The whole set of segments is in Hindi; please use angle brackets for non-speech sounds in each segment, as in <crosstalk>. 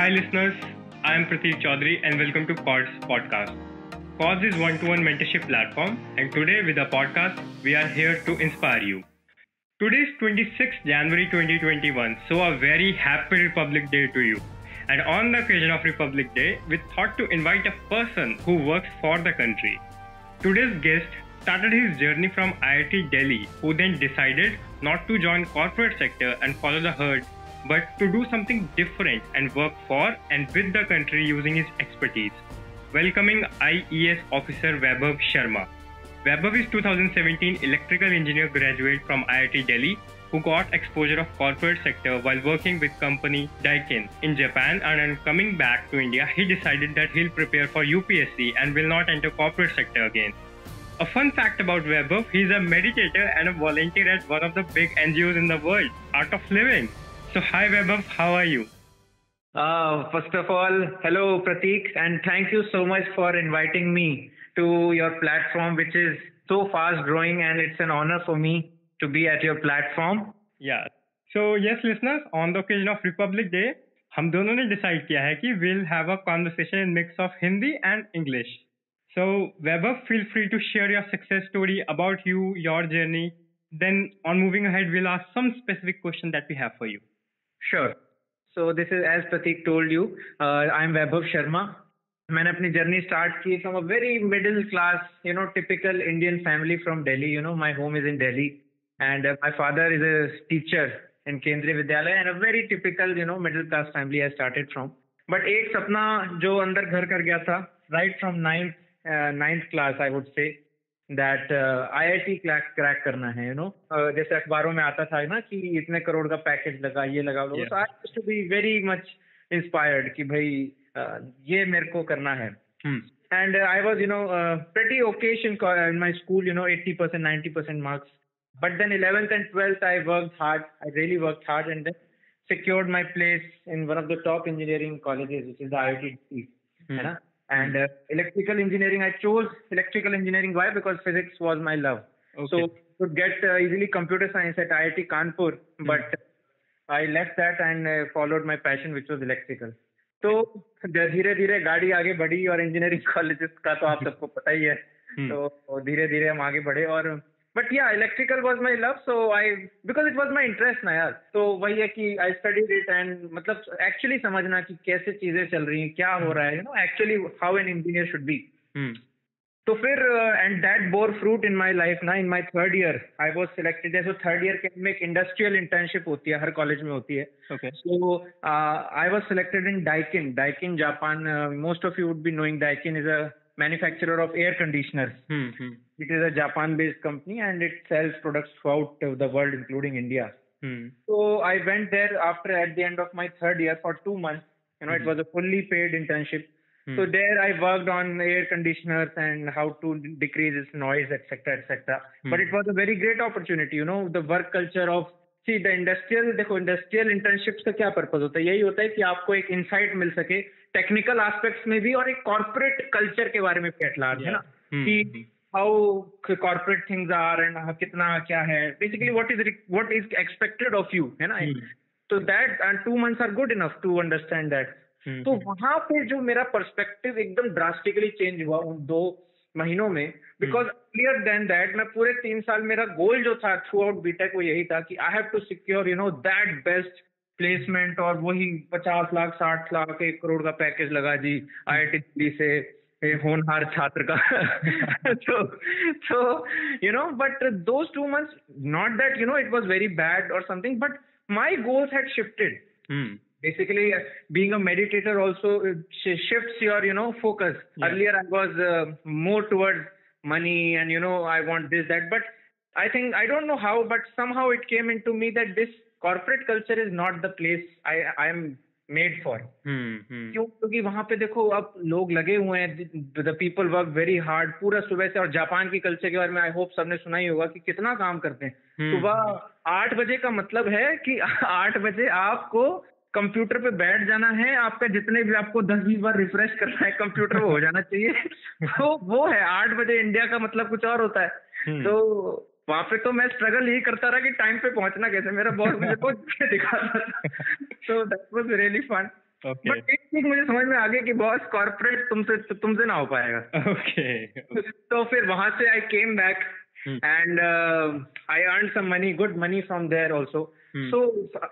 Hi, listeners. I am Prateek Chaudhary, and welcome to Quads podcast. Quads is one-to-one mentorship platform, and today with the podcast, we are here to inspire you. Today is 26th January 2021, so a very happy Republic Day to you. And on the occasion of Republic Day, we thought to invite a person who works for the country. Today's guest started his journey from IIT Delhi, who then decided not to join corporate sector and follow the herd, but to do something different and work for and with the country using his expertise. Welcoming IES officer Vaibhav Sharma. Vaibhav is 2017 electrical engineer graduate from IIT Delhi who got exposure of corporate sector while working with company Daikin in Japan and then coming back to India he decided that he'll prepare for UPSC and will not enter corporate sector again. A fun fact about Vaibhav, he's a meditator and a volunteer at one of the big NGOs in the world, Art of Living. So hi Vaibhav, how are you? Uh, first of all, hello Prateek and thank you so much for inviting me to your platform which is so fast growing and it's an honor for me to be at your platform. Yeah. So yes listeners, on the occasion of Republic Day, हम दोनों ने डिसाइड किया है कि we'll have a conversation in mix of Hindi and English. So, Vaibhav, feel free to share your success story about you, your journey. Then, on moving ahead, we'll ask some specific question that we have for you. Sure. So, this is as Pratik told you, uh, I'm Vaibhav Sharma. मैंने अपनी जर्नी स्टार्ट की from a very middle class you know typical Indian family from Delhi you know my home is in Delhi and my father is a teacher in Kendriya Vidyalaya and a very typical you know middle class family I started from but एक सपना जो अंदर घर कर गया था right from ninth ninth class I would say that I I T crack करना है यू नो जैसे अखबारों में आता था ना कि इतने करोड़ का पैकेज लगा ये लगा लो तो I to be very much inspired कि भाई uh, ये मेरे को करना है। And I was you know pretty occasion in my school you know eighty percent ninety percent marks but then eleventh and twelfth I work hard I really work hard and then secured my place in one of the top engineering colleges, which is the IIT. है ना? And uh, electrical engineering i chose electrical engineering why because physics was my love okay. so to get uh, easily computer science at iit kanpur mm. but i left that and uh, followed my passion which was electrical तो धीरे धीरे गाड़ी आगे बढ़ी और इंजीनियरिंग कॉलेजेस का तो आप सबको पता ही है तो धीरे धीरे हम आगे बढ़े और बट या electrical was my love so I because it was my interest ना यार। तो वही है कि आई स्टडीड इट एंड मतलब एक्चुअली समझना कि कैसे चीज़ें चल रही हैं क्या हो रहा है you know actually how an engineer should be तो फिर and that bore fruit in my life ना in my third year I was selected जैसे थर्ड ईयर के में एक इंडस्ट्रियल इंटर्नशिप होती है हर कॉलेज में होती है। So I was selected in Daikin Daikin Japan most of you would be knowing Daikin is a manufacturer of air conditioners. Mm-hmm. It is a Japan-based company and it sells products throughout the world, including India. Mm. So I went there after at the end of my third year for two months. You know, mm-hmm. it was a fully paid internship. Mm. So there I worked on air conditioners and how to decrease its noise, etc., etc. Mm. But it was a very great opportunity. You know, the work culture of see the industrial देखो इंडस्ट्रियल इंटर्नशिप का क्या पर्पज होता है यही होता है कि आपको एक इंसाइट मिल सके टेक्निकल एस्पेक्ट्स में भी और एक कॉर्पोरेट कल्चर के बारे में एट लार्ज है ना? Hmm, कि how corporate things are and कितना क्या है। Basically what is what is expected of you है ना? Hmm. तो that and two months are good enough to understand that तो वहाँ पे जो मेरा पर्सपेक्टिव एकदम ड्रास्टिकली चेंज हुआ उन दो महीनों में बिकॉज़ क्लियर देन दैट मैं पूरे तीन साल मेरा गोल जो था थ्रू आउट बीटेक वो यही था कि I have to secure you know that best placement और वही पचास लाख साठ लाख एक करोड़ का पैकेज लगा जी आई आई दिल्ली से होनहार छात्र का so so you know but those two months not that you know it was very bad or something but my goals had shifted hmm. basically being a meditator also shifts your you know focus yeah. earlier i was uh, more towards money and you know i want this that but i think i don't know how but somehow it came into me that this corporate culture is not the place I I am made for क्यों? क्योंकि वहाँ पे देखो अब लोग लगे हुए हैं the people work very hard पूरा सुबह से और जापान की कल्चर के बारे में आई होप सबने सुना ही होगा कि कितना काम करते हैं। हम्म, सुबह। आठ बजे का मतलब है कि <laughs> आठ बजे आपको कंप्यूटर पे बैठ जाना है आपका जितने भी आपको दस बीस बार रिफ्रेश करना है कंप्यूटर वो हो जाना चाहिए। <laughs> तो वो है आठ बजे इंडिया का मतलब कुछ और होता है। हम्म। तो वहाँ पे तो मैं स्ट्रगल यही करता रहा कि टाइम पे पहुँचना कैसे? मेरा बॉस मुझे कुछ दिखाता था। So that was really fun but एक चीज़ मुझे समझ में आ गई कि बॉस कॉर्पोरेट तुमसे तुमसे ना हो पाएगा। ओके <laughs> तो फिर वहाँ से I came back. And I earn some money good money from there also Hmm. So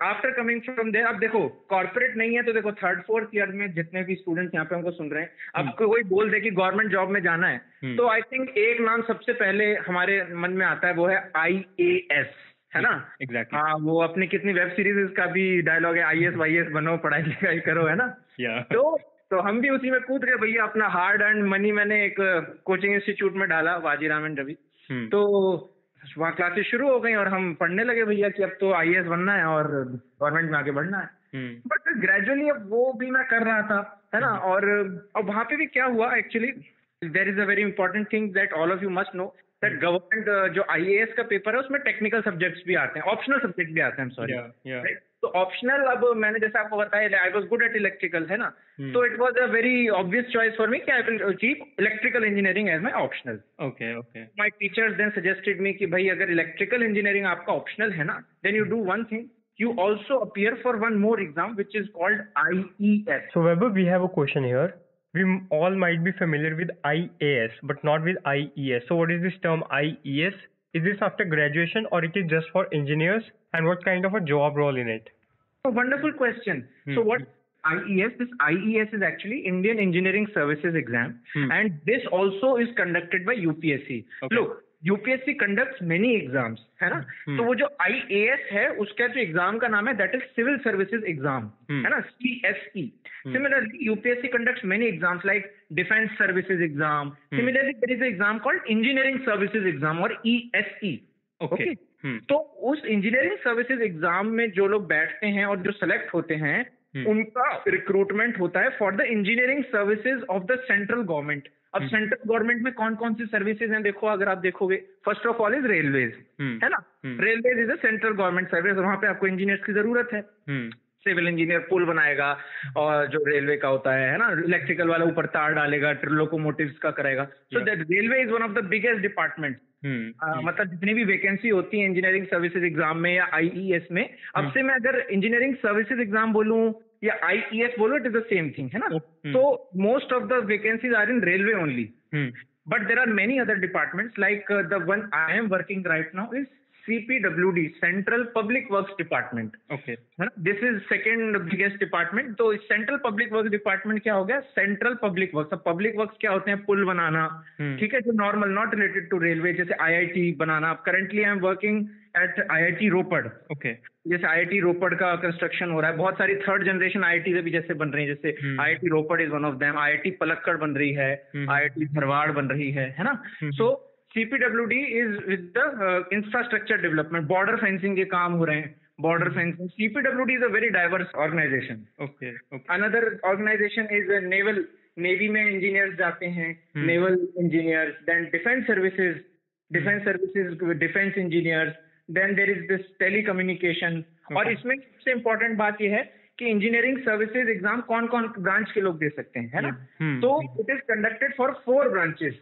after coming from there अब देखो कॉर्पोरेट नहीं है तो देखो थर्ड फोर्थ ईयर में जितने भी स्टूडेंट्स यहाँ पे हमको सुन रहे हैं अब Hmm. कोई बोल दे कि गवर्नमेंट जॉब में जाना है। Hmm. तो आई थिंक एक नाम सबसे पहले हमारे मन में आता है वो है आई ए एस है ना? एग्जैक्टली हाँ वो अपनी कितनी वेब सीरीज़ का भी डायलॉग है आई एस वाई एस बनो पढ़ाई लिखाई करो है ना? तो तो हम भी उसी में कूद गए भैया अपना हार्ड अर्न मनी मैंने एक कोचिंग इंस्टीट्यूट में डाला वाजीराम एंड रवि हम्म, तो वहाँ क्लासेस शुरू हो गई और हम पढ़ने लगे भैया कि अब तो आईएएस बनना है और गवर्नमेंट में आगे बढ़ना है। हम्म, बट ग्रेजुअली अब वो भी मैं कर रहा था है ना? और अब वहाँ पे भी क्या हुआ actually there is a very important thing that all of you must know that government जो आईएएस का पेपर है उसमें टेक्निकल सब्जेक्ट्स भी आते हैं ऑप्शनल सब्जेक्ट भी आते हैं सॉरी राइट तो ऑप्शनल अब मैंने जैसे आपको बताया I was good at electrical है ना Hmm. तो it was a very obvious choice for me कि I will keep electrical engineering as my optional okay okay my teachers then suggested me कि भाई अगर इलेक्ट्रिकल इंजीनियरिंग आपका ऑप्शनल है ना then you do one thing you also appear for one more exam which is called IES. So Weber, we have a question here. We all might be familiar with IAS, but not with IES. So what is this term IES? Is this after graduation or it is just for engineers? And what kind of a job role in it? A wonderful question. Hmm. So what IES, this IES is actually Indian Engineering Services exam Hmm. and this also is conducted by UPSC. Okay. Look, UPSC conducts many exams, है ना? Hmm. तो वो जो IAS है उसका जो एग्ज़ाम का नाम है that is civil services exam Hmm. है ना CSE. Similarly, UPSC conducts many exams like Defense Services exam. Hmm. Similarly, there is an exam called Engineering Services exam or ESE. Okay. Okay. Hmm. तो उस इंजीनियरिंग सर्विसेज़ एग्ज़ाम में जो लोग बैठते हैं और जो सेलेक्ट होते हैं Hmm. उनका रिक्रूटमेंट होता है for the engineering services of the central government अब Hmm. सेंट्रल गवर्नमेंट में कौन कौन सी सर्विसेज़ हैं देखो अगर आप देखोगे first of all is railways Hmm. है ना Hmm. Railways is a central government service वहाँ पे आपको इंजीनियर्स की ज़रूरत है Hmm. सिविल इंजीनियर पुल बनाएगा और जो रेलवे का होता है है ना इलेक्ट्रिकल वाला ऊपर तार डालेगा लोकोमोटिव्स का करेगा so. That railway is one of the biggest department Hmm. मतलब जितनी भी वैकेंसी होती है इंजीनियरिंग सर्विसेज़ एग्ज़ाम में या आईईएस में अब हम्म। से मैं अगर इंजीनियरिंग सर्विसेज़ एग्ज़ाम बोलूँ या आईईएस बोलूँ it is the same thing है ना। तो most of the vacancies are in railway only Hmm. But there are many other departments like the one I am working right now is CPWD central public works department okay है ना? This is second biggest department तो सेंट्रल पब्लिक वर्क डिपार्टमेंट क्या हो गया? सेंट्रल पब्लिक वर्क अब पब्लिक वर्क क्या होते हैं? पुल बनाना। Hmm. ठीक है? जो normal not related to railway जैसे IIT banana. Currently I am working at IIT Ropar okay जैसे आईआईटी रोपड़ का कंस्ट्रक्शन हो रहा है। बहुत सारी थर्ड जनरेशन आईआईटी भी जैसे बन रही है। जैसे. IIT Ropar is one of them IIT Palakkad बन रही है. आईआईटी धरवाड़ बन रही है। है ना. So CPWD is with the infrastructure development border fencing के काम हो रहे हैं border fencing CPWD is a very diverse organisation Okay. Okay. Another organisation is naval navy में इंजीनियर्स जाते हैं Hmm. Naval engineers then defence services defence services defence engineers then there is this telecommunication और इसमें सबसे इम्पोर्टेंट बात यह है कि इंजीनियरिंग सर्विसेज़ एग्ज़ाम कौन कौन ब्रांच के लोग दे सकते हैं है ना Hmm. तो it is conducted for four branches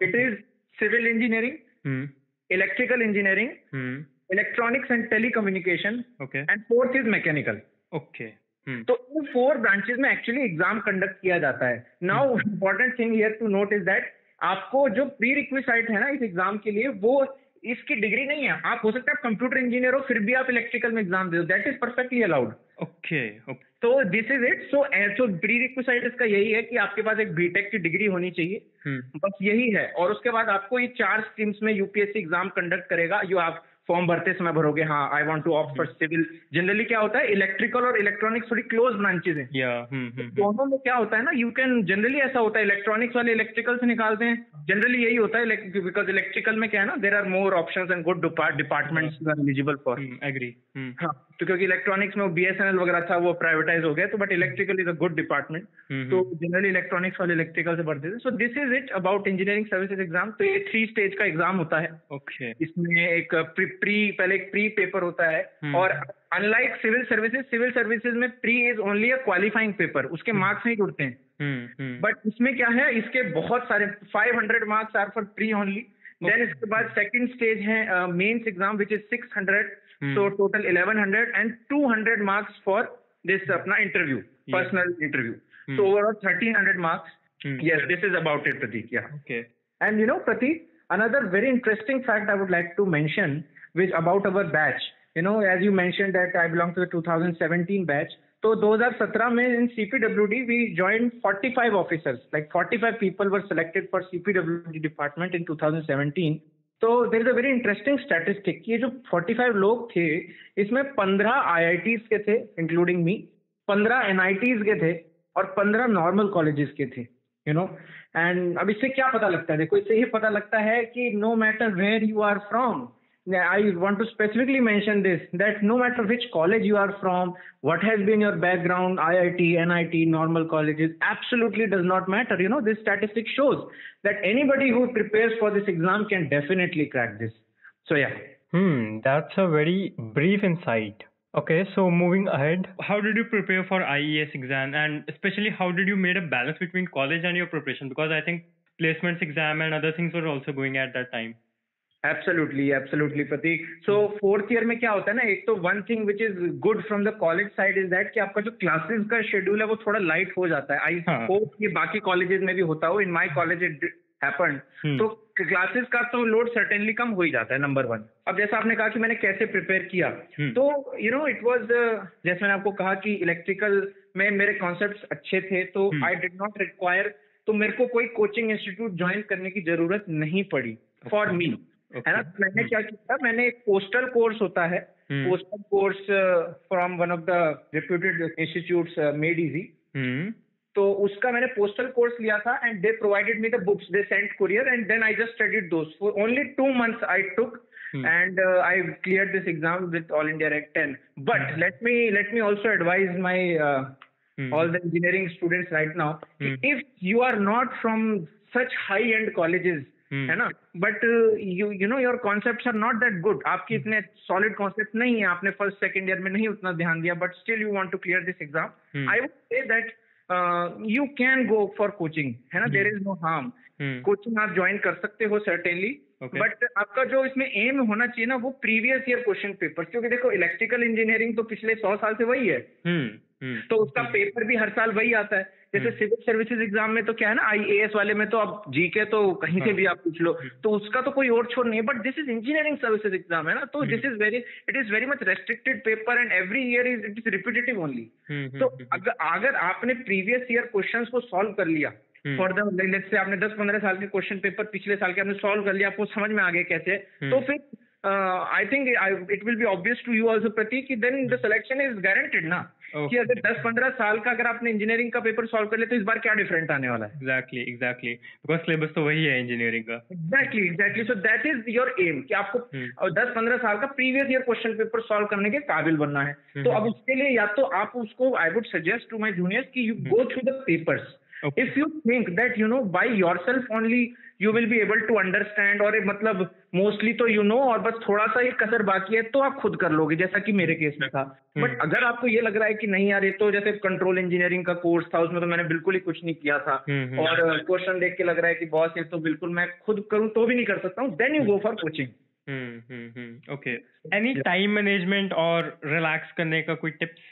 it is civil engineering Hmm. Electrical engineering Hmm. Electronics and telecommunication. And fourth is mechanical Okay. Hmm. तो इन फोर ब्रांचेस में एक्चुअली एग्ज़ाम कंडक्ट किया जाता है now important thing here to note is that आपको जो प्री रिक्विसाइट है ना इस एग्ज़ाम के लिए वो इसकी डिग्री नहीं है आप हो सकता है कंप्यूटर इंजीनियर हो फिर भी आप इलेक्ट्रिकल में एग्ज़ाम दे दो that is perfectly allowed. Okay. तो this is it so so prerequisite इसका यही है कि आपके पास एक बीटेक की डिग्री होनी चाहिए Hmm. बस यही है और उसके बाद आपको ये चार स्ट्रीम्स में यूपीएससी एग्ज़ाम कंडक्ट करेगा यू आप फॉर्म भरते समय भरोगे हाँ I want to opt for civil generally क्या होता है इलेक्ट्रिकल और इलेक्ट्रॉनिक्स थोड़ी क्लोज ब्रांचेज हैं. दोनों में क्या होता है ना यू कैन जनरली ऐसा होता है इलेक्ट्रॉनिक्स वाले इलेक्ट्रिकल से निकालते हैं। जनरली यही होता है बिकॉज़ इलेक्ट्रिकल में क्या है ना there are more option and good departments are eligible for agri. हाँ। तो क्योंकि इलेक्ट्रॉनिक्स में बी एस एल वगैरह था वो प्राइवेटाइज हो गया तो but electrical is a good department Hmm. तो जनरली इलेक्ट्रॉनिक्स वाले इलेक्ट्रिकल से पढ़ते थे so this is it about engineering services exam तो ये थ्री स्टेज का एग्ज़ाम होता है Okay. इसमें एक प्री प्री पहले एक प्री पेपर होता है हम्म। और unlike civil services civil services में pre is only a qualifying paper उसके मार्क्स नहीं जुड़ते हैं Hmm. Hmm. बट इसमें क्या है इसके बहुत सारे 500 marks are for pre only then इसके बाद सेकंड स्टेज है mains exam which is 600 Hmm. So total 1100 and 200 marks for this apna interview, yeah. personal interview. Hmm. So overall 1300 marks. Hmm. Yes, this is about it, Pratik. Yeah. Okay. And you know, Pratik, another very interesting fact I would like to mention, which about our batch. You know, as you mentioned that I belong to the 2017 batch. So those 2017 में in CPWD we joined 45 officers. Like 45 people were selected for CPWD department in 2017. तो there is a very interesting statistic ये जो 45 लोग थे, इसमें 15 आईआईटीज के थे इंक्लूडिंग मी 15 एनआईटीज के थे और 15 नॉर्मल कॉलेजेस के थे यू नो एंड अब इससे क्या पता लगता है? देखो, इससे ये पता लगता है कि no matter where you are from I want to specifically mention this that no matter which college you are from, what has been your background, IIT, NIT, normal colleges, absolutely does not matter. You know, this statistic shows that anybody who prepares for this exam can definitely crack this. So, yeah. Hmm, that's a very brief insight. Okay, so moving ahead, how did you prepare for IES exam and especially how did you made a balance between college and your preparation? Because I think placements exam and other things were also going at that time. Absolutely absolutely Prateek so fourth year में क्या होता है ना एक तो one thing which is good from the college side is that कि आपका जो क्लासेस का शेड्यूल है वो थोड़ा लाइट हो जाता है। आई हाँ. होप ये बाकी कॉलेजेस में भी होता हो। In my college it happened तो क्लासेस का तो लोड सर्टेनली कम हो ही जाता है नंबर वन अब जैसा आपने कहा कि मैंने कैसे प्रिपेयर किया तो यू नो इट वाज जैसे मैंने आपको कहा कि इलेक्ट्रिकल में मेरे कॉन्सेप्ट अच्छे थे तो आई डिड नॉट रिक्वायर तो मेरे को कोई कोचिंग इंस्टीट्यूट ज्वाइन करने की ज़रूरत नहीं पड़ी फॉर मी है ना? मैंने क्या किया मैंने एक पोस्टल कोर्स होता है। Postal course from one of the reputed institute made easy तो उसका मैंने पोस्टल कोर्स लिया था and they provided me the books they sent courier and then I just studied those only two month I took and I clear this exam with all India rank ten but let me let me also advise my all the engineering students right now if you are not from such high end colleges है ना? But you you know your concept are not that good आपके इतने सॉलिड कॉन्सेप्ट नहीं है। आपने फ़र्स्ट सेकेंड ईयर में नहीं उतना ध्यान दिया but still you want to clear this exam I would say that you can go for coaching है ना? There is no harm coaching आप ज्वाइन कर सकते हो सर्टेनली बट आपका जो इसमें एम होना चाहिए ना वो प्रीवियस ईयर क्वेश्चन पेपर क्योंकि देखो इलेक्ट्रिकल इंजीनियरिंग तो पिछले सौ साल से वही है। तो उसका पेपर भी हर साल वही आता है। जैसे सिविल सर्विसेज़ एग्ज़ाम में तो क्या है ना आईएएस वाले में तो अब जीके तो कहीं से भी आप पूछ लो। तो उसका तो कोई और छोड़ नहीं है but this is engineering services exam है ना तो this is very it is very much restricted paper and every year is it is repetitive only तो अगर अगर आपने प्रीवियस ईयर क्वेश्चन को सॉल्व कर लिया फॉर द लेट्स से आपने 10 15 साल के क्वेश्चन पेपर पिछले साल के आपने सॉल्व कर लिया आपको समझ में आ गया कैसे? तो फिर I think it will be obvious to you also Prateek कि then the selection is guaranteed ना? कि अगर 10-15 साल का अगर आपने इंजीनियरिंग का पेपर सॉल्व कर लिया तो इस बार क्या डिफरेंट आने वाला है? एग्जैक्टली एग्जैक्टली बिकॉज़ सिलेबस तो वही है इंजीनियरिंग का। Exactly exactly so that is your aim कि आपको और 10-15 साल का previous year question paper solve करने के काबिल बनना है। तो अब उसके लिए या तो आप उसको I would suggest to my juniors कि you go through the papers Okay. If you think that you know by yourself only you will be able to understand और मतलब मोस्टली तो यू नो और बस थोड़ा सा ही कसर बाकी है तो आप खुद कर लोगे जैसा कि मेरे केस में था। बट अगर आपको ये लग रहा है कि नहीं यार ये तो जैसे कंट्रोल इंजीनियरिंग का कोर्स था उसमें तो मैंने बिल्कुल ही कुछ नहीं किया था। और क्वेश्चन देख के लग रहा है कि बॉस ये तो बिल्कुल मैं खुद करूँ तो भी नहीं कर सकता हूँ then you go for coaching okay any time management और रिलैक्स करने का कोई टिप्स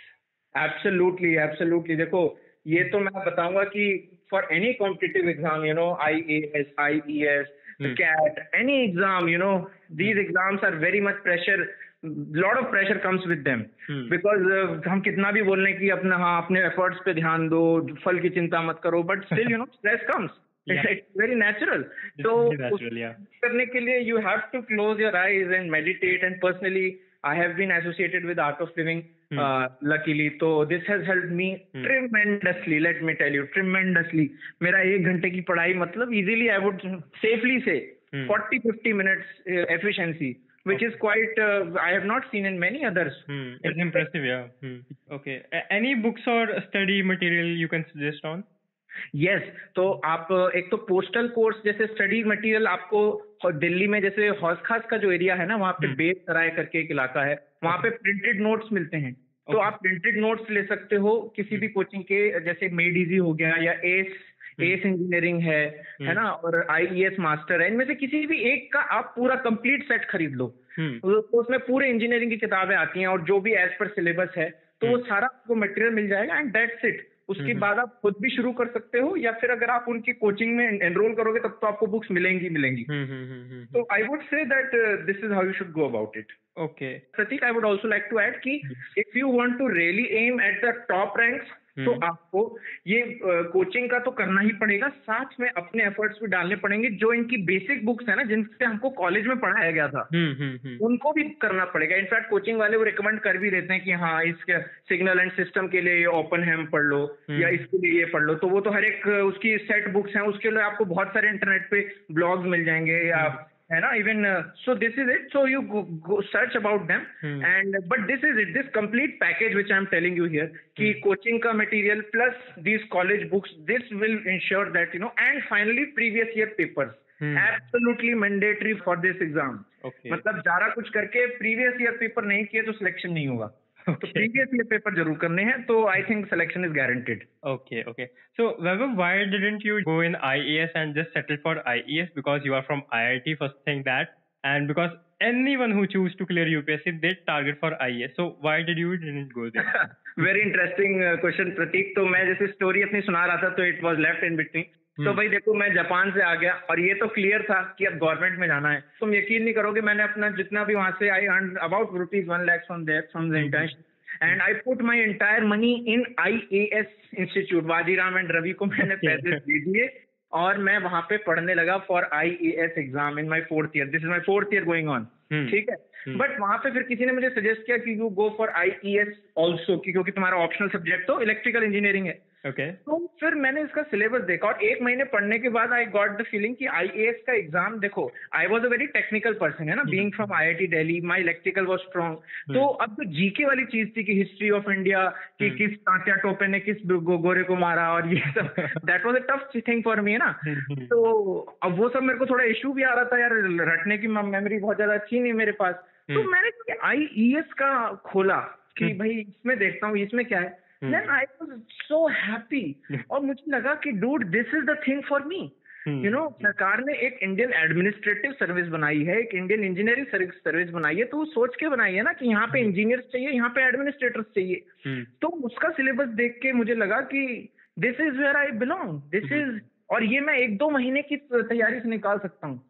एब्सोल्युटली एब्सोल्युटली देखो ये तो मैं बताऊँगा कि for any competitive exam you know I A S I E S CAT any exam you know these exams are very much pressure lot of pressure comes with them because हम कितना भी बोल रहे कि अपना हाँ अपने एफर्ट्स पे ध्यान दो फल की चिंता मत करो but still you know stress comes it's very natural तो करने के लिए you have to close your eyes and meditate and personally I have been associated with art of living Hmm. Uh, luckily तो this has helped me hmm. tremendously let me tell you tremendously मेरा एक घंटे की पढ़ाई मतलब easily I would safely say hmm. 40 50 minutes uh, efficiency which okay. is quite uh, I have not seen in many others. Hmm. It's impressive, yeah. Hmm. Okay. A any books or study material you can suggest on? Yes yes, तो आप एक तो पोस्टल कोर्स जैसे स्टडी मटेरियल आपको दिल्ली में जैसे हौस खास का जो एरिया है ना वहाँ पे बेस सराय करके एक इलाका है वहाँ पे प्रिंटेड नोट्स मिलते हैं। तो आप प्रिंटेड नोट्स ले सकते हो किसी भी कोचिंग के जैसे मेड इजी हो गया या एस एस इंजीनियरिंग है है ना? और आईईएस मास्टर है इनमें से किसी भी एक का आप पूरा कंप्लीट सेट खरीद लो। तो उसमें पूरे इंजीनियरिंग की किताबें आती हैं और जो भी एज पर सिलेबस है तो वो सारा आपको मटेरियल मिल जाएगा एंड दैट्स इट उसके बाद आप खुद भी शुरू कर सकते हो या फिर अगर आप उनकी कोचिंग में एनरोल करोगे तब तो आपको बुक्स मिलेंगी मिलेंगी। तो I would say that this is how you should go about it okay Prateek I would also like to add कि if you want to really aim at the top ranks तो हम्म। आपको ये कोचिंग का तो करना ही पड़ेगा। साथ में अपने एफर्ट्स भी डालने पड़ेंगे जो इनकी बेसिक बुक्स है ना जिनसे हमको कॉलेज में पढ़ाया गया था हम्म, हम्म, उनको भी करना पड़ेगा। इनफैक्ट कोचिंग वाले वो रिकमेंड कर भी देते हैं कि हाँ इसके सिग्नल एंड सिस्टम के लिए ओपन हैम पढ़ लो या इसके लिए ये पढ़ लो। तो वो तो हर एक उसकी सेट बुक्स हैं उसके लिए आपको बहुत सारे इंटरनेट पे ब्लॉग्स मिल जाएँगे या है ना even so this is it so you search about them and but this is it this complete package which I am telling you here कि कोचिंग का material plus this college books this will ensure that you know and finally previous year papers absolutely mandatory for this exam मतलब ज़्यादा कुछ करके प्रीवियस ईयर पेपर नहीं किए तो सिलेक्शन नहीं होगा। प्रीवियस ईयर पेपर ज़रूर करने हैं तो I think selection is guaranteed okay okay so however why didn't you go in I S and just settle for I S because you are from I I T first thing that and because anyone who choose to clear UPSC they target for I S so why did you didn't go they very interesting question Prateek तो मैं जैसे स्टोरी अपनी सुना रहा था तो it was left in between तो हम्म। भाई देखो मैं जापान से आ गया और ये तो क्लियर था कि अब गवर्नमेंट में जाना है। तुम यकीन नहीं करोगे मैंने अपना जितना भी वहाँ से I earn about rupees one lakhs from there from the internship and I put my entire money in I A S institute Vajiram and Ravi को मैंने <laughs> पैसे दे दिए और मैं वहाँ पे पढ़ने लगा for I A S exam in my fourth year this is my fourth year going on ठीक है? बट हम्म। वहाँ पे फिर किसी ने मुझे सजेस्ट किया कि you go for I E S also क्योंकि तुम्हारा ऑप्शनल सब्जेक्ट तो इलेक्ट्रिकल इंजीनियरिंग है okay. तो फिर मैंने इसका सिलेबस देखा और एक महीने पढ़ने के बाद आई गॉट द फीलिंग कि आईएएस का एग्ज़ाम देखो I was a very technical person है ना being from IIT Delhi my electrical was strong तो अब जो जीके वाली चीज़ थी कि हिस्ट्री ऑफ़ इंडिया कि hmm. किस तात्या टोपे ने किस गोरे को मारा और ये सब that was a tough thing for me है ना hmm. तो अब वो सब मेरे को थोड़ा इशू भी आ रहा था यार रटने की मेमोरी बहुत ज़्यादा अच्छी नहीं मेरे पास तो hmm. मैंने आईईएस का खोला कि भाई इसमें देखता हूँ इसमें क्या है? Then I was so happy और मुझे लगा कि dude this is the thing for me you know सरकार ने एक इंडियन एडमिनिस्ट्रेटिव सर्विस बनाई है एक इंडियन इंजीनियरिंग सर्विस बनाई है तो वो सोच के बनाई है ना कि यहाँ पे इंजीनियर्स hmm. चाहिए यहाँ पे एडमिनिस्ट्रेटर्स चाहिए. तो उसका सिलेबस देख के मुझे लगा कि this is where I belong this is और ये मैं एक दो महीने की तैयारी से निकाल सकता हूँ।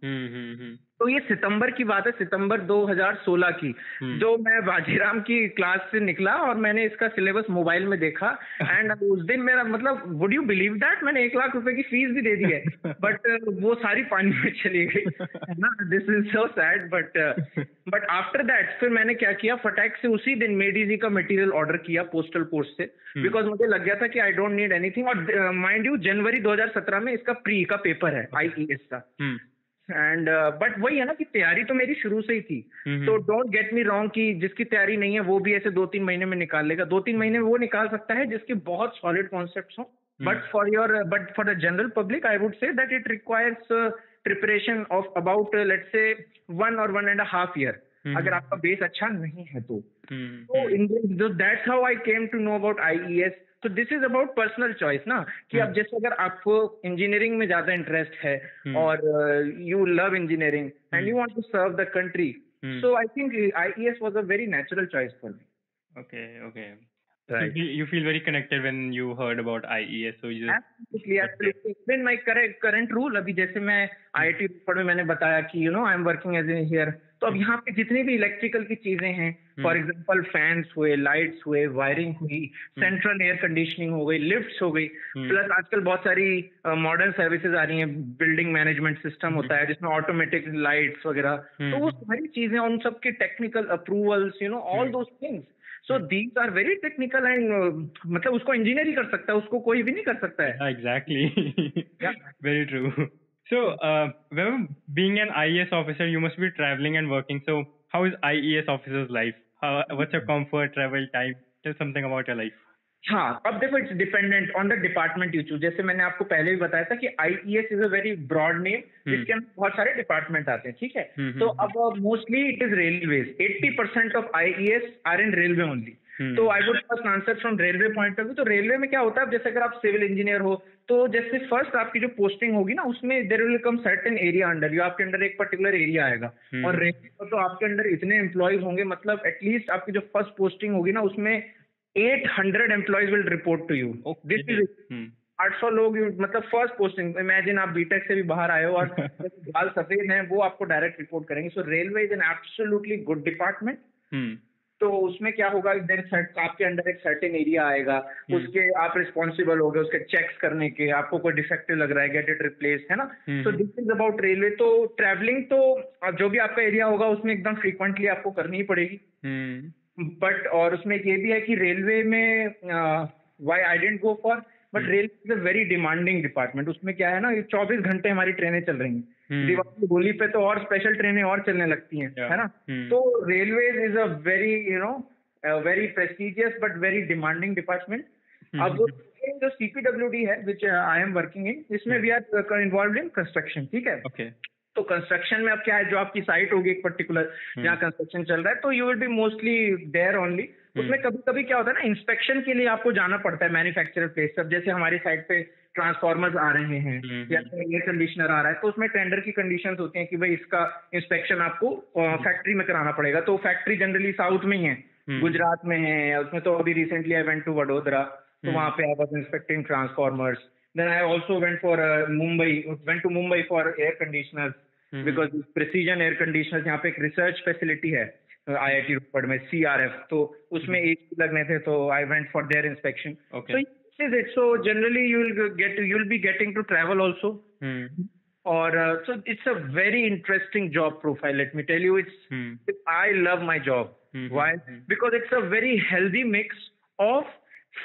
तो ये सितंबर की बात है सितंबर 2016 की। हम्म। जो मैं बाजीराम की क्लास से निकला और मैंने इसका सिलेबस मोबाइल में देखा एंड <laughs> उस दिन मेरा मतलब वुड यू बिलीव दैट मैंने एक लाख रुपए की फ़ीस भी दे दी है। <laughs> बट वो सारी पानी में चली गई। है <laughs> ना this is so sad but but after that फिर मैंने क्या किया फटैक से उसी दिन मेडीजी का मटेरियल ऑर्डर किया पोस्टल पोस्ट से। बिकॉज़ हम्म। मुझे लग गया था कि आई डोंट नीड एनीथिंग और माइंड यू जनवरी 2017 में इसका प्री का पेपर है आई का। हम्म। एंड बट uh, वही है ना कि तैयारी तो मेरी शुरू से ही थी। तो डोंट गेट मी रॉन्ग कि जिसकी तैयारी नहीं है वो भी ऐसे दो तीन महीने में निकाल लेगा। दो तीन महीने में वो निकाल सकता है जिसके बहुत सॉलिड कॉन्सेप्ट हो। But for your but for the general public I would say that it requires preparation of about let say one और वन एंड हाफ़ ईयर अगर आपका बेस अच्छा नहीं है तो। That's how I came to know about I E S तो this is about personal choice ना कि अब hmm. जैसे अगर आपको इंजीनियरिंग में ज़्यादा इंटरेस्ट है hmm. और you love engineering and you want to serve the country so I think IES was a very natural choice for me okay okay Right. You, feel, very connected when you heard about IES. So you just absolutely, absolutely. Then my current current rule अभी जैसे मैं IIT में मैंने बताया कि you know I am working as in here तो अब यहाँ पे जितनी भी इलेक्ट्रिकल की चीज़ें हैं फॉर एग्ज़ाम्पल फैंस हुए लाइट्स हुए वायरिंग हुई सेंट्रल एयर कंडीशनिंग हो गई लिफ्ट हो गई. Plus hmm. आजकल बहुत सारी मॉडर्न सर्विसेज़ आ रही हैं बिल्डिंग मैनेजमेंट सिस्टम होता है जिसमें ऑटोमेटिक लाइट्स वगैरह. तो वो सारी चीज़ें उन सब के technical approvals you know all those things so these are very technical and मतलब उसको इंजीनियरिंग कर सकता है उसको कोई भी नहीं कर सकता है। Exactly very true so being an I S officer you must be travelling and working so how is I S officer life what's comfort travel time tell something about your life हाँ। अब देखो it's dependent on the department you choose जैसे मैंने आपको पहले भी बताया था कि IES is a very broad name जिसके अंदर बहुत सारे डिपार्टमेंट आते हैं ठीक है? hmm, तो अब mostly it is railways 80 percent of IES are in railway only तो I would first answer from railway point of view तो रेलवे में क्या होता है? जैसे अगर आप सिविल इंजीनियर हो तो जैसे फ़र्स्ट आपकी जो पोस्टिंग होगी ना उसमें there will come certain area under you आपके अंडर एक पर्टिकुलर एरिया आएगा. और रेलवे तो आपके अंडर इतने एम्प्लॉयज़ होंगे मतलब एटलीस्ट आपकी जो फ़र्स्ट पोस्टिंग होगी ना उसमें 800 employees will report to you. Okay. This is Hmm. 800 लोग मतलब फ़र्स्ट पोस्टिंग इमेजिन आप बीटेक से भी बाहर आए हो और <laughs> बाल सफ़ेद हैं वो आपको डायरेक्ट रिपोर्ट करेंगे. So railway is an absolutely good department Hmm. तो उसमें क्या होगा? आपके अंडर एक सर्टेन एरिया आएगा. उसके आप रिस्पॉन्सिबल हो गए उसके चेक्स करने के. आपको कोई डिफेक्टिव लग रहा है गेट इट रिप्लेस है ना? तो दिस इज़ अबाउट रेलवे तो ट्रैवलिंग तो जो भी आपका एरिया होगा उसमें एकदम फ्रीक्वेंटली आपको करनी ही पड़ेगी. Hmm. बट और उसमें ये भी है कि रेलवे में why I didn't go for but railway is a very demanding department उसमें क्या है ना ये चौबीस घंटे हमारी ट्रेनें चल रही हैं Hmm. दिवाली होली पे तो और स्पेशल ट्रेनें और चलने लगती हैं है ना Hmm. तो railway is a very you know very prestigious but very demanding department. अब जो सीपीडब्ल्यू डी है which I am working in इसमें we are involved in construction ठीक है Okay. तो कंस्ट्रक्शन में अब क्या है जो आपकी साइट होगी एक पर्टिकुलर जहाँ कंस्ट्रक्शन चल रहा है तो you will be mostly there only उसमें कभी कभी क्या होता है ना इंस्पेक्शन के लिए आपको जाना पड़ता है मैन्युफैक्चरर प्लेस पर जैसे हमारी साइट पे ट्रांसफार्मर्स आ रहे हैं हम्म, या एयर कंडीशनर आ रहा है तो उसमें टेंडर की कंडीशन होती हैं कि भाई इसका इंस्पेक्शन आपको फैक्ट्री में कराना पड़ेगा। तो फैक्ट्री जनरली साउथ में ही है हम्म। गुजरात में है उसमें तो अभी recently I went to Vadodara तो वहाँ पे I was inspecting transformers then I also went for Mumbai went to Mumbai for air conditioners hmm. Because precision air conditioner यहाँ पे एक रिसर्च फैसिलिटी है आई आई टी रोपड़ में सी आर एफ़ तो उसमें हम्म। एक लगने थे तो I went for their inspection so generally you get you'll be getting to travel also और so it's a very interesting job profile let me tell you it's I love my job why because it's a very healthy mix of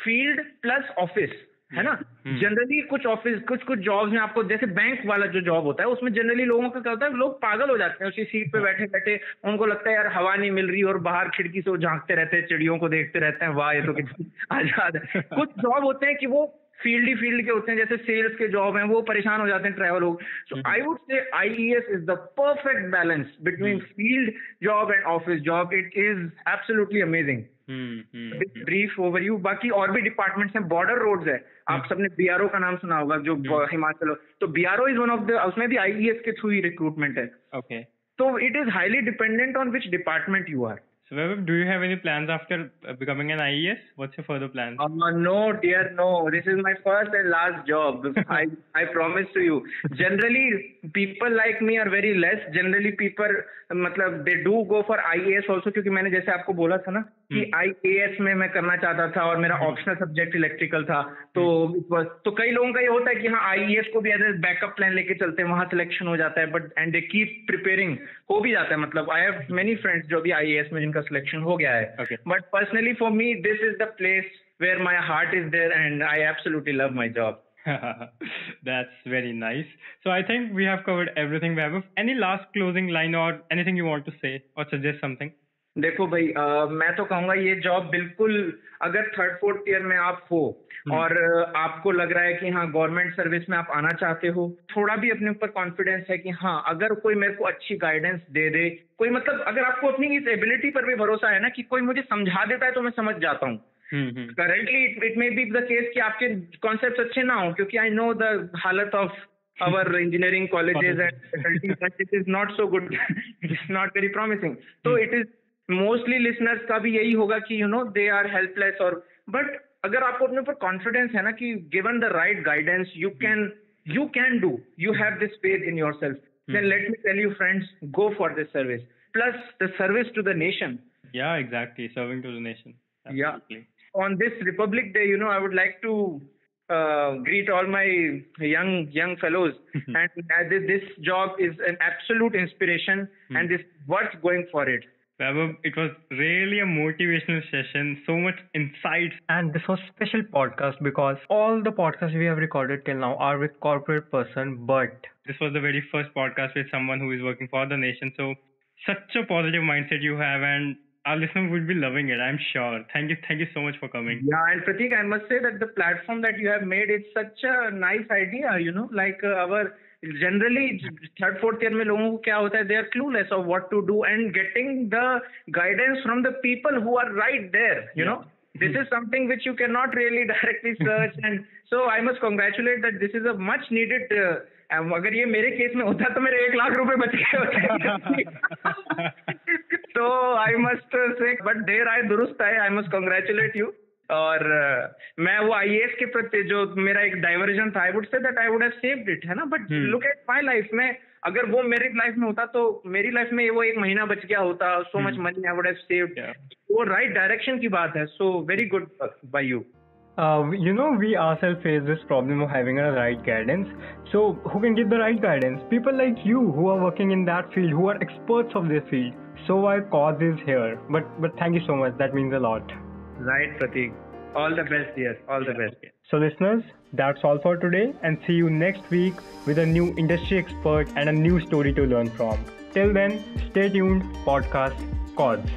field plus office है ना हम्म। जनरली कुछ ऑफ़िस कुछ कुछ जॉब्स में आपको जैसे बैंक वाला जो जॉब होता है उसमें जनरली लोगों का क्या होता है लोग पागल हो जाते हैं उसी सीट पे हाँ। बैठे बैठे उनको लगता है यार हवा नहीं मिल रही और बाहर खिड़की से वो झांकते रहते हैं चिड़ियों को देखते रहते हैं वाह ये तो कितनी <laughs> आज़ाद है <laughs> कुछ जॉब होते हैं कि वो फ़ील्ड ही फ़ील्ड के होते हैं जैसे सेल्स के जॉब हैं वो परेशान हो जाते हैं ट्रैवल लोग so I would say IES is the perfect balance between field job and office job it is absolutely amazing. Brief overview बाकी और भी डिपार्टमेंट्स हैं बॉर्डर रोड्स है। आप सबने बीआरओ का नाम सुना होगा जो हिमाचल तो BRO is one of the उसमें भी आईईएस के थ्रू ही रिक्रूटमेंट है। ओके तो it is highly dependent on which department you are So, Vaibhav, do you have any plans after uh, becoming an IES? What's your further plans? Uh, no, dear, no. This is my first and last job. I I promise to you. Generally, people like me are very less. Generally, people मतलब they do go for IAS also क्योंकि मैंने जैसे आपको बोला था ना कि IAS में मैं करना चाहता था और मेरा ऑप्शनल सब्जेक्ट इलेक्ट्रिकल था तो तो कई लोगों का ये होता है कि हाँ IAS को भी एज ए बैकअप प्लान लेके चलते हैं वहाँ सिलेक्शन हो जाता है but and they keep preparing हो भी जाता है मतलब आई हैव मेनी फ्रेंड्स जो भी आई में जिनका सिलेक्शन हो गया है but personally for me this is the place where my heart is there and I absolutely love my job. That's very nice. So I think we have covered everything, we have. Any last closing line or anything you want to say or suggest something? देखो भाई अ, मैं तो कहूँगा ये जॉब बिल्कुल अगर थर्ड फोर्थ ईयर में आप हो और आपको लग रहा है कि हाँ गवर्नमेंट सर्विस में आप आना चाहते हो थोड़ा भी अपने ऊपर कॉन्फिडेंस है कि हाँ अगर कोई मेरे को अच्छी गाइडेंस दे दे कोई मतलब अगर आपको अपनी इस एबिलिटी पर भी भरोसा है ना कि कोई मुझे समझा देता है तो मैं समझ जाता हूँ। hmm. currently it, it may be the कि आपके कॉन्सेप्ट अच्छे ना हो क्योंकि आई नो द हालत of our <laughs> engineering colleges and faculty <laughs> but it is not so good <laughs> it is not very promising so it is mostly listeners का भी यही होगा कि you know they are helpless or but अगर आपको अपने ऊपर confidence है ना कि given the right guidance you can you can do you have this faith in yourself then let me tell you friends go for this service plus the service to the nation Yeah, exactly. Serving to the nation. Yeah. Absolutely. on this Republic Day, you know, I would like to uh, greet all my young young fellows, and uh, this, this job is an absolute inspiration, and this worth going for it. Vaibhav, it was really a motivational session. So much insights. And this was special podcast because all the podcasts we have recorded till now are with corporate person, but This was the very first podcast with someone who is working for the nation. So such a positive mindset you have, and our listeners would be loving it. I'm sure. Thank you. Thank you so much for coming. Yeah, and Pratik, I must say that the platform that you have made is such a nice idea. You know, like uh, our generally third fourth year में लोगों को क्या होता है they are clueless of what to do and getting the guidance from the people who are right there. You know. This is something which you cannot really directly <laughs> search and so I must congratulate that this is a much needed uh, um, अगर ये मेरे केस में होता तो मेरे एक लाख रुपए बच गए होते <laughs> <laughs> so I must uh, say but there I दुरुस्त है I must congratulate you और मैं वो आई एस के प्रति जो मेरा एक डाइवर्जन था I would say that I would have saved it है ना? But look at my life में अगर वो मेरी लाइफ में होता तो मेरी लाइफ में वो एक महीना बच गया होता so much money I would have saved वो राइट डायरेक्शन की बात है so very good by you you know we are self face this problem of having a right guidance so who can give the right guidance people like you who are working in that field who are experts of this field so why cause is here? But but thank you so much. That means a lot. Right, Pratik. All the best, dear. All the best. So, listeners, that's all for today, and see you next week with a new industry expert and a new story to learn from. Till then, stay tuned. Podcast Cods.